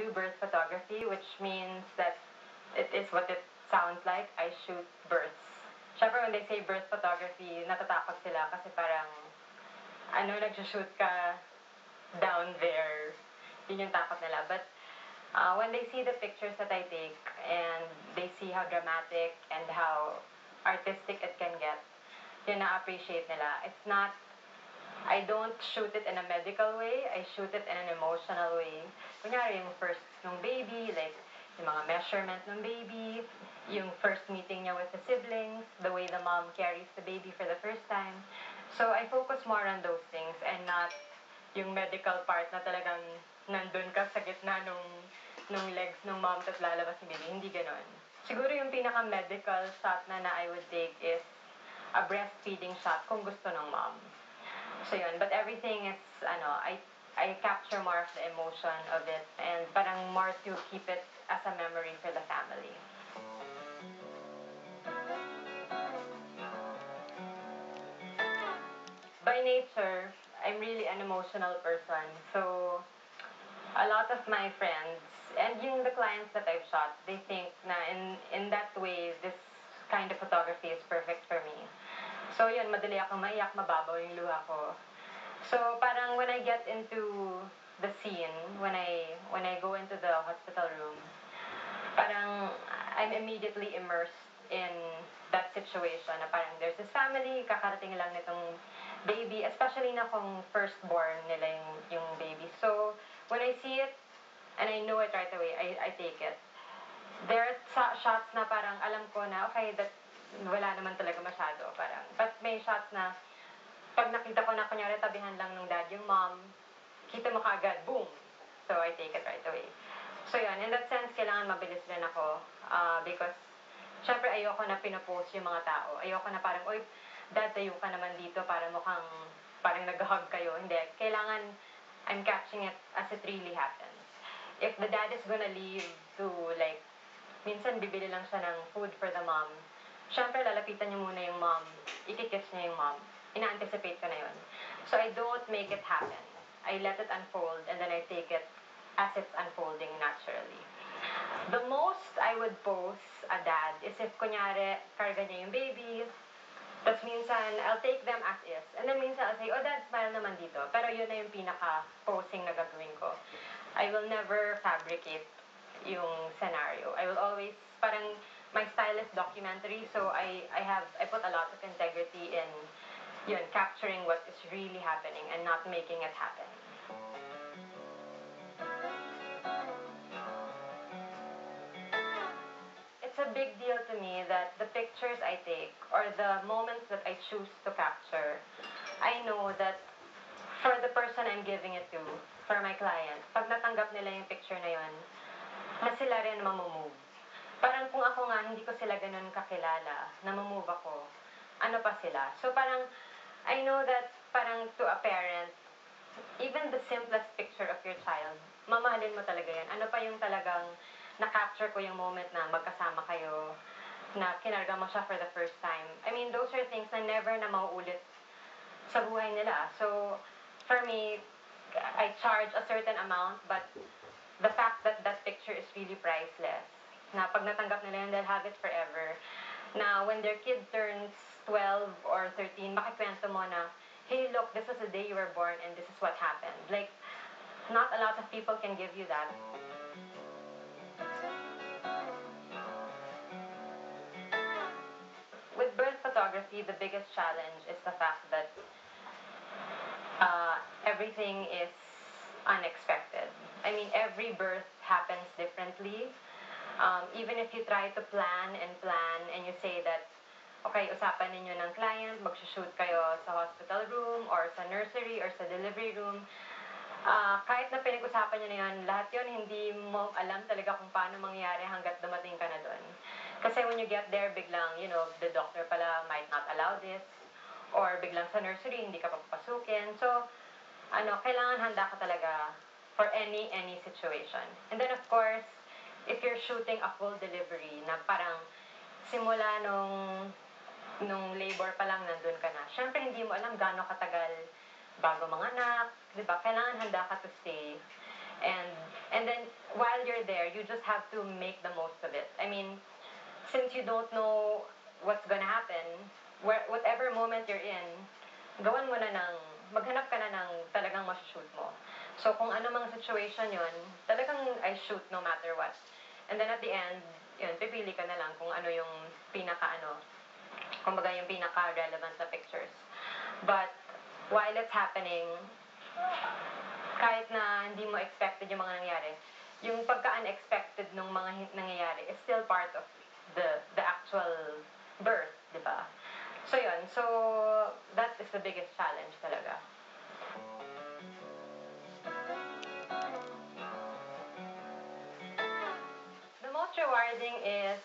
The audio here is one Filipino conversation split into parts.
do birth photography, which means that it is what it sounds like. I shoot birds. Siyempre, when they say birth photography, natatakot sila kasi parang, ano, nag-shoot ka down there. Yun yung takot nila. But uh, when they see the pictures that I take and they see how dramatic and how artistic it can get, yun na-appreciate nila. It's not I don't shoot it in a medical way. I shoot it in an emotional way. Kunyari, yung first ng baby, like, yung mga measurement ng baby, yung first meeting niya with the siblings, the way the mom carries the baby for the first time. So, I focus more on those things and not yung medical part na talagang nandun ka sa gitna nung, nung legs ng mom at lalabas yung baby. Hindi ganon. Siguro yung pinaka-medical shot na na I would take is a breastfeeding shot kung gusto ng mom. So yun, but everything is, ano, I, I capture more of the emotion of it and parang more to keep it as a memory for the family. By nature, I'm really an emotional person. So, a lot of my friends, and yung the clients that I've shot, they think na in, in that way, this kind of photography is perfect for me. So yun, madali ako maiyak, mababaw yung luha ko. So parang when I get into the scene, when I when I go into the hospital room, parang I'm immediately immersed in that situation na parang there's this family, kakarating lang nitong baby, especially na kung firstborn nila yung, yung baby. So, when I see it, and I know it right away, I, I take it. There are shots na parang alam ko na, okay, that wala naman talaga masyado. Parang, shots na, pag nakita ko na, kunyari, tabihan lang ng dad yung mom, kita mo kaagad, boom! So, I take it right away. So, yun, in that sense, kailangan mabilis rin ako. Uh, because, syempre, ayoko na pinopost yung mga tao. Ayoko na parang, oy, dad, tayo ka naman dito para mukhang, parang nag-hug kayo. Hindi, kailangan, I'm catching it as it really happens. If the dad is gonna leave to, like, minsan bibili lang siya ng food for the mom, syempre lalapitan niyo muna yung mom, ikikiss niya yung mom. Ina-anticipate ko na yun. So I don't make it happen. I let it unfold and then I take it as it's unfolding naturally. The most I would pose a dad is if kunyari, karga niya yung baby, tapos minsan, I'll take them as is. And then minsan, I'll say, oh, dad, smile naman dito. Pero yun na yung pinaka-posing na gagawin ko. I will never fabricate yung scenario. I will always, parang, my style is documentary, so I, I have I put a lot of integrity in yun, capturing what is really happening and not making it happen. It's a big deal to me that the pictures I take or the moments that I choose to capture, I know that for the person I'm giving it to, for my client, pag natanggap nila yung picture na yun, na sila rin parang kung ako nga, hindi ko sila ganun kakilala, namumove ako, ano pa sila. So parang, I know that parang to a parent, even the simplest picture of your child, mamahalin mo talaga yan. Ano pa yung talagang na-capture ko yung moment na magkasama kayo, na kinarga mo siya for the first time. I mean, those are things na never na mauulit sa buhay nila. So, for me, I charge a certain amount, but the fact that that picture is really priceless na pag natanggap nila they'll have it forever. Na when their kid turns 12 or 13, makikwento mo na, hey, look, this was the day you were born and this is what happened. Like, not a lot of people can give you that. With birth photography, the biggest challenge is the fact that uh, everything is unexpected. I mean, every birth happens differently. Um, even if you try to plan and plan and you say that, okay, usapan ninyo ng client, mag-shoot kayo sa hospital room or sa nursery or sa delivery room, uh, kahit na pinag-usapan nyo na yun, lahat yun hindi mo alam talaga kung paano mangyayari hanggat dumating ka na doon. Kasi when you get there, biglang, you know, the doctor pala might not allow this, or biglang sa nursery, hindi ka papapasukin. So, ano, kailangan handa ka talaga for any, any situation. And then, of course, if you're shooting a full delivery na parang simula nung nung labor pa lang nandun ka na. Siyempre, hindi mo alam gaano katagal bago mga anak, di ba? Kailangan handa ka to stay. And and then while you're there, you just have to make the most of it. I mean, since you don't know what's gonna happen, where, whatever moment you're in, gawan mo na ng, maghanap ka na ng talagang masushoot mo. So kung ano mang situation yun, talagang I shoot no matter what. And then at the end, yun, pipili ka na lang kung ano yung pinaka ano, kumbaga yung pinaka relevant na pictures. But while it's happening, kahit na hindi mo expected yung mga nangyari, yung pagka-unexpected ng mga nangyayari is still part of the the actual birth, di ba? So yun, so that is the biggest challenge talaga. Most rewarding is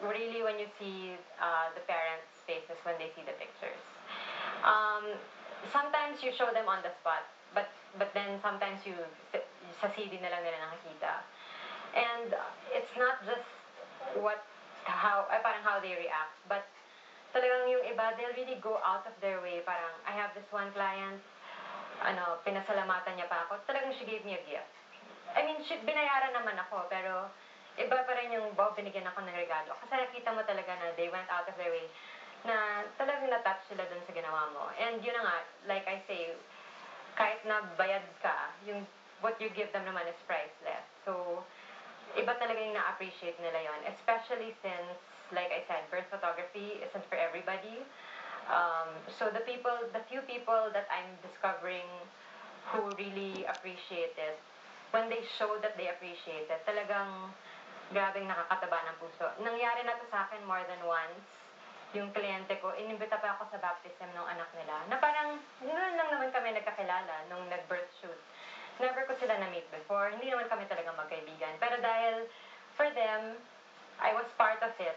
really when you see uh, the parents' faces when they see the pictures. Um, sometimes you show them on the spot, but but then sometimes you sa CD na lang nila nakakita. And it's not just what how ay parang how they react, but talagang yung iba they'll really go out of their way. Parang I have this one client, ano, pinasalamatan niya pa ako. Talagang she gave me a gift. I mean, she, binayaran naman ako, pero iba pa rin yung, wow, binigyan ako ng regalo. Kasi nakita mo talaga na they went out of their way na talagang na-touch sila dun sa ginawa mo. And yun na nga, like I say, kahit na bayad ka, yung what you give them naman is priceless. So, iba talaga yung na-appreciate nila yon Especially since, like I said, birth photography isn't for everybody. Um, so the people, the few people that I'm discovering who really appreciate it, when they show that they appreciate it, talagang grabing nakakataba ng puso. Nangyari na to sa akin more than once. Yung kliyente ko, inimbita pa ako sa baptism ng anak nila. Na parang, noon lang naman kami nagkakilala nung nag-birth shoot. Never ko sila na-meet before. Hindi naman kami talaga magkaibigan. Pero dahil for them, I was part of it.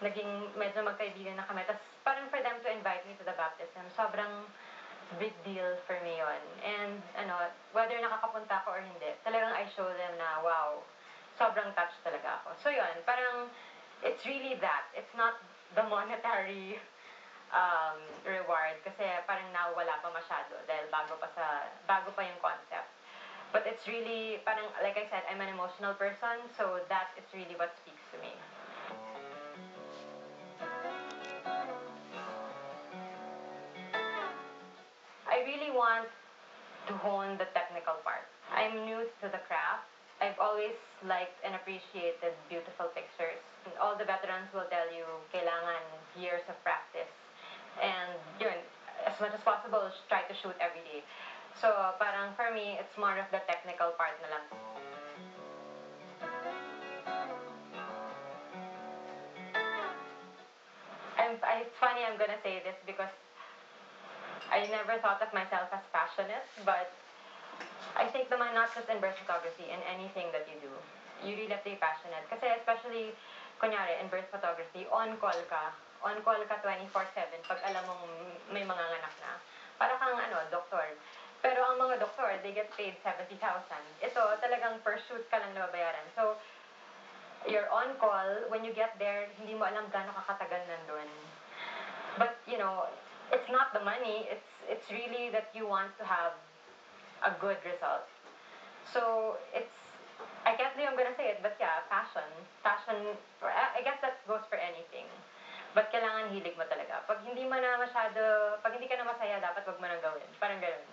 Naging medyo magkaibigan na kami. Tapos parang for them to invite me to the baptism, sobrang big deal for me yon. And ano, whether nakakapunta ako or hindi, talagang I show them na, wow, sobrang touched talaga ako. So yun, parang it's really that. It's not the monetary um, reward kasi parang nawala pa masyado dahil bago pa sa bago pa yung concept. But it's really parang like I said, I'm an emotional person, so that is really what speaks to me. I really want to hone the technical part. I'm new to the craft. I've always liked and appreciated beautiful pictures. And All the veterans will tell you, kailangan years of practice. And yun, as much as possible, try to shoot every day. So, parang for me, it's more of the technical part na lang. I, it's funny I'm gonna say this because I never thought of myself as passionate, but I think naman not just in birth photography, in anything that you do, you really have to be passionate. Kasi especially, kunyari, in birth photography, on-call ka. On-call ka 24-7 pag alam mong may mga anak na. Para kang, ano, doktor. Pero ang mga doktor, they get paid 70,000. Ito, talagang per shoot ka lang nababayaran. So, you're on call. When you get there, hindi mo alam gaano kakatagal nandun. But, you know, it's not the money. It's, it's really that you want to have a good result. So, it's, I can't believe I'm gonna say it, but yeah, passion. Passion, I guess that goes for anything. But kailangan hilig mo talaga. Pag hindi mo na masyado, pag hindi ka na masaya, dapat wag mo nang gawin. Parang ganun.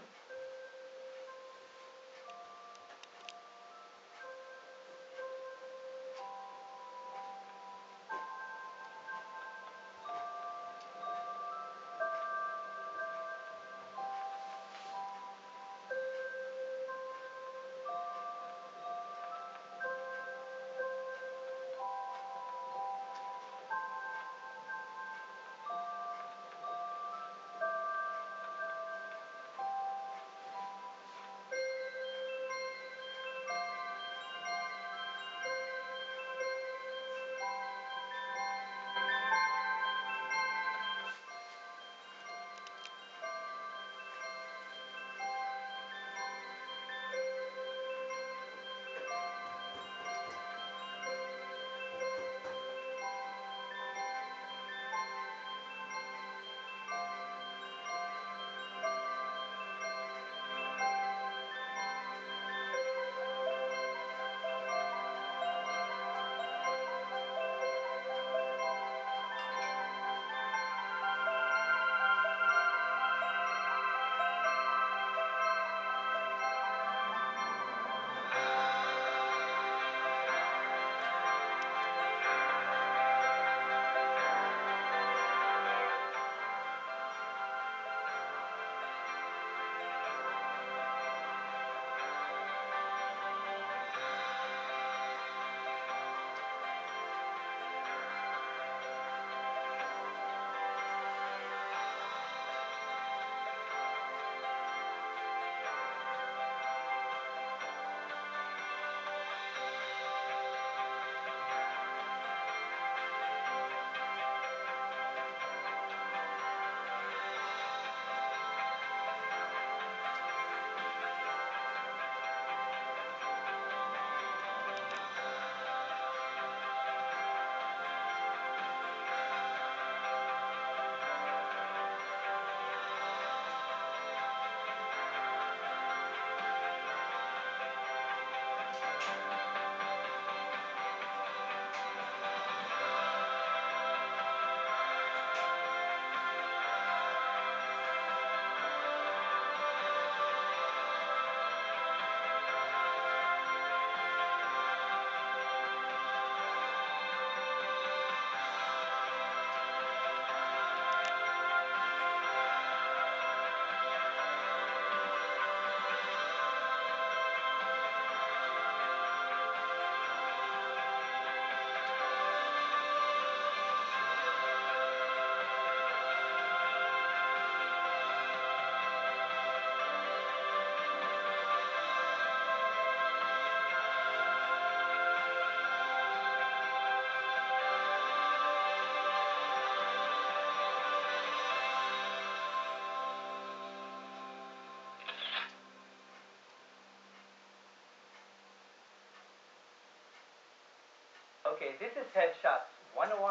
Okay, this is Headshots 101.